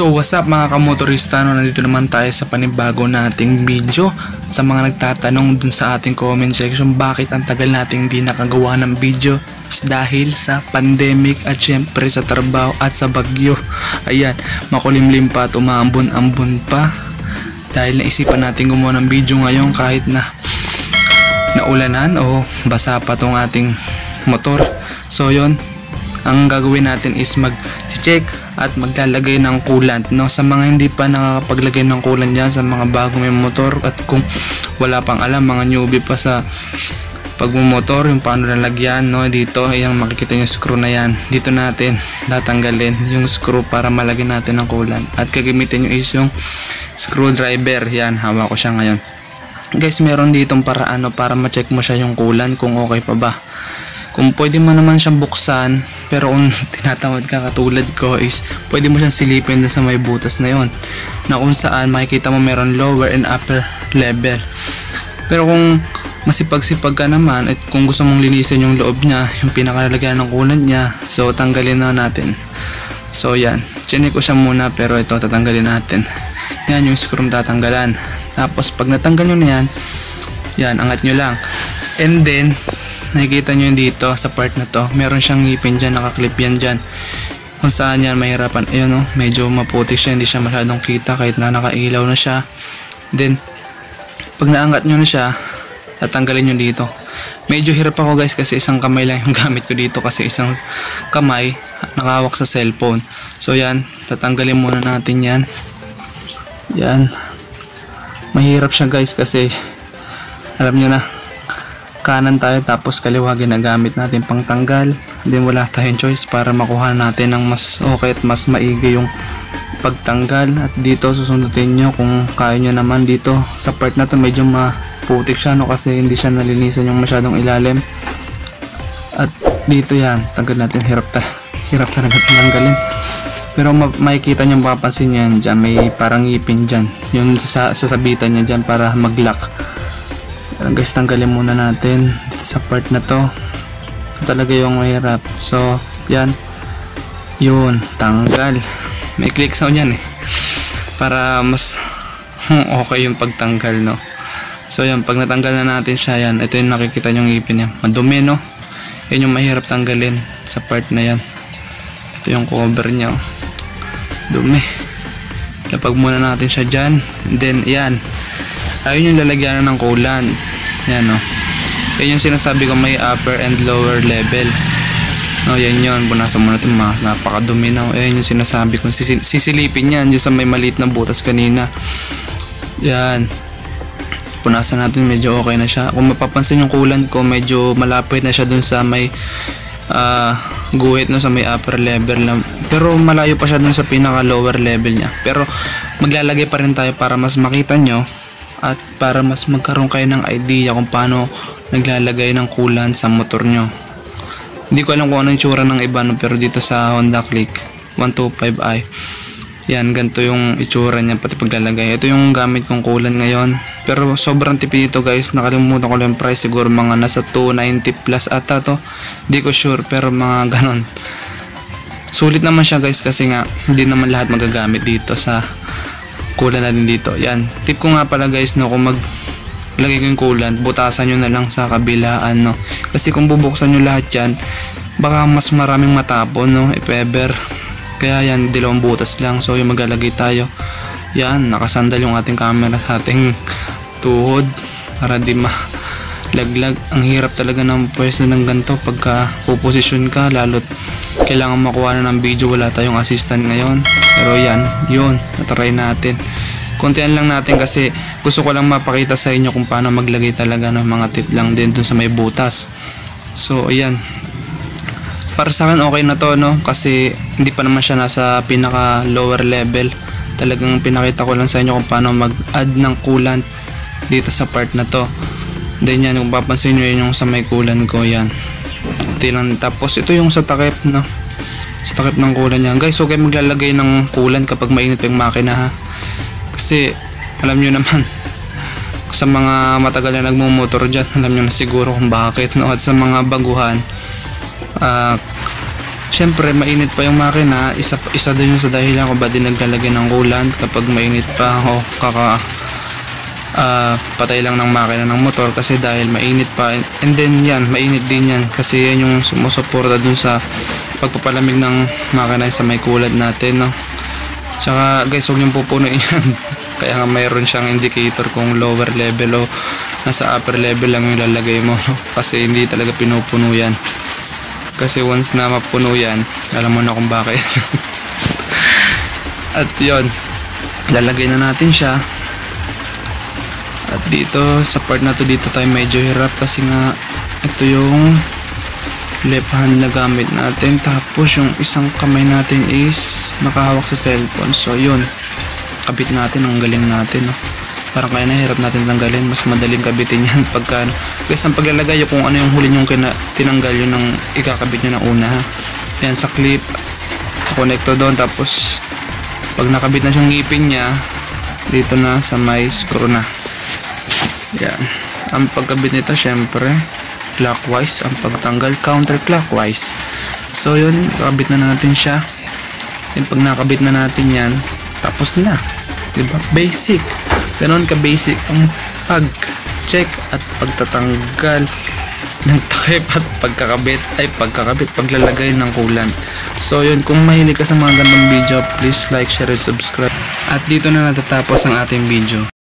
So what's up mga kamotorista? No, nandito naman tayo sa panibago nating video. Sa mga nagtatanong dun sa ating comment section Bakit ang tagal nating hindi nakagawa ng video? Is dahil sa pandemic at syempre sa trabaho at sa bagyo. Ayan, makulimlim pa at umaambon-ambon pa. Dahil naisipan natin gumawa ng video ngayon kahit na naulanan o basa pa tong ating motor. So yon ang gagawin natin is mag-check at maglalagay ng coolant no? Sa mga hindi pa nakakapaglagay ng coolant diyan sa mga bago may motor at kung wala pang alam mga newbie pa sa pagmumotor yung paano lalagyan no? Dito yung makikita yung screw na yan. Dito natin tatanggalin yung screw para malagyan natin ng coolant. At gagamitin nyo is yung screwdriver. Yan hawak ko siya ngayon. Guys meron ditong paraan no, para ma-check mo siya yung coolant kung okay pa ba. Kung pwede mo naman siyang buksan pero kung tinatamad ka katulad ko is pwede mo siyang silipin dun sa may butas na yon na kung saan makikita mo meron lower and upper level. Pero kung masipag-sipag ka naman at kung gusto mong linisin yung loob niya yung pinakalagyan ng coolant niya so tanggalin na natin. So yan. Chinik ko siya muna pero ito tatanggalin natin. Yan yung screw tatanggalan. Tapos pag natanggal nyo na yan yan angat nyo lang. And then nakikita nyo yun dito sa part na to. Meron siyang ngipin dyan nakaklip yan dyan. Kung saan yan mahirapan. Ayun oh, medyo maputik siya hindi siya masyadong kita kahit na nakailaw na siya. Then pag naangat nyo na siya tatanggalin nyo dito. Medyo hirap ako guys kasi isang kamay lang yung gamit ko dito kasi isang kamay nakahawak sa cellphone. So yan tatanggalin muna natin yan. Yan. Mahirap siya guys kasi alam nyo na kanan tayo tapos kaliwa ginagamit natin pang tanggal. Then wala tayong choice para makuha natin ng mas okay at mas maigi yung pagtanggal. At dito susundutin nyo kung kaya nyo naman dito. Sa part na to medyo maputik siya no? Kasi hindi siya nalinisan yung masyadong ilalim. At dito yan tanggal natin. Hirap, ta hirap talaga tanggalin. Pero ma makikita nyo mapapansin yan dyan. May parang ngipin dyan. Yung sasabitan niya dyan para mag lock Ayan guys, tanggalin muna natin dito sa part na to. Talaga yung mahirap. So, yan. Yun, tanggal. May click sound yan eh. Para mas okay yung pagtanggal, no? So, yan. Pag natanggal na natin siya, yan. Ito yung nakikita yung ipin niya. Madumi, no? Yan yung mahirap tanggalin sa part na yan. Ito yung cover niya. Oh. Dumi. Lapag muna natin siya dyan. And then, yan ayun yung lalagyan ng coolant yan o. Yan yung sinasabi ko may upper and lower level. No, yan yun. Punasan mo natin ma. Napakadumi na. Ayan yung sinasabi ko. Sisil sisilipin yan. Yung sa may maliit na butas kanina. Yan. Punasan natin. Medyo okay na siya. Kung mapapansin yung coolant ko, medyo malapit na siya dun sa may uh, guhit no sa may upper level lang. Pero malayo pa siya dun sa pinaka lower level niya. Pero maglalagay pa rin tayo para mas makita nyo at para mas magkaroon kayo ng idea kung paano naglalagay ng coolant sa motor nyo. Hindi ko alam kung ano yung tsura ng iba no, pero dito sa Honda Click 125i yan ganito yung itsura niya pati paglalagay. Ito yung gamit kong coolant ngayon. Pero sobrang tipid dito guys. Nakalimutan ko lang yung price. Siguro mga nasa 290 plus ata to. Hindi ko sure pero mga ganon. Sulit naman siya guys kasi nga hindi naman lahat magagamit dito sa coolant natin dito. Yan. Tip ko nga pala guys no kung mag lagay ko yung coolant butasan nyo na lang sa kabilaan no. Kasi kung bubuksan nyo lahat yan baka mas maraming matapon no if ever. Kaya yan dalawang butas lang. So yung maglalagay tayo yan nakasandal yung ating camera sa ating tuhod para di ma laglag ang hirap talaga ng pwesto ng ganito pagka puposisyon ka lalo't kailangan makuha na ng video wala tayong assistant ngayon pero yan yun natry natin kontian lang natin kasi gusto ko lang mapakita sa inyo kung paano maglagay talaga ng mga tip lang din dun sa may butas so ayan para sa akin okay na to no kasi hindi pa naman siya nasa pinaka lower level talagang pinakita ko lang sa inyo kung paano mag add ng coolant dito sa part na to Then yan, kung papansin nyo yun yung sa may kulan ko, yan. Ito lang. Tapos ito yung sa takip, no? Takip ng kulan niya. Guys, okay maglalagay ng kulan kapag mainit yung makina, ha? Kasi, alam nyo naman, sa mga matagal na nagmumotor dyan, alam nyo na siguro kung bakit, no? At sa mga baguhan, uh, syempre mainit pa yung makina isa, isa din yun sa dahilan kung ba't din naglalagay ng coolant kapag mainit pa ako kaka ah, patay lang ng makina ng motor kasi dahil mainit pa. And then yan mainit din yan kasi yan yung sumusuporta dun sa pagpapalamig ng makina sa may kulad natin no? Tsaka guys huwag niyong pupunuin yan. Kaya nga mayroon siyang indicator kung lower level o nasa upper level lang yung lalagay mo no? kasi hindi talaga pinupuno yan. Kasi once na mapuno yan alam mo na kung bakit. At yon lalagay na natin siya at dito sa part na to dito tayo medyo hirap kasi nga ito yung left hand na gamit natin. Tapos yung isang kamay natin is nakahawak sa cellphone. So yun. Kabit natin ang galing natin no? parang kaya nahirap natin tanggalin. Mas madaling kabitin yan pagka ano. guys ang paglalagay kung ano yung huli yung kina, tinanggal yun ng ikakabit nyo na una ha? Yan sa clip. Sa connector doon. Tapos pag nakabit na siyang ngipin niya dito na sa may screw na yan ang pagkabit nito syempre clockwise. Ang pagtanggal counterclockwise. So yun kabit na natin siya. Then pag nakabit na natin yan tapos na. Diba? Basic. Ganon ka basic ang pag check at pagtatanggal ng takip at pagkakabit ay pagkakabit paglalagay ng coolant so yun kung mahilig ka sa mga ganong video please like share and subscribe. At dito na natatapos ang ating video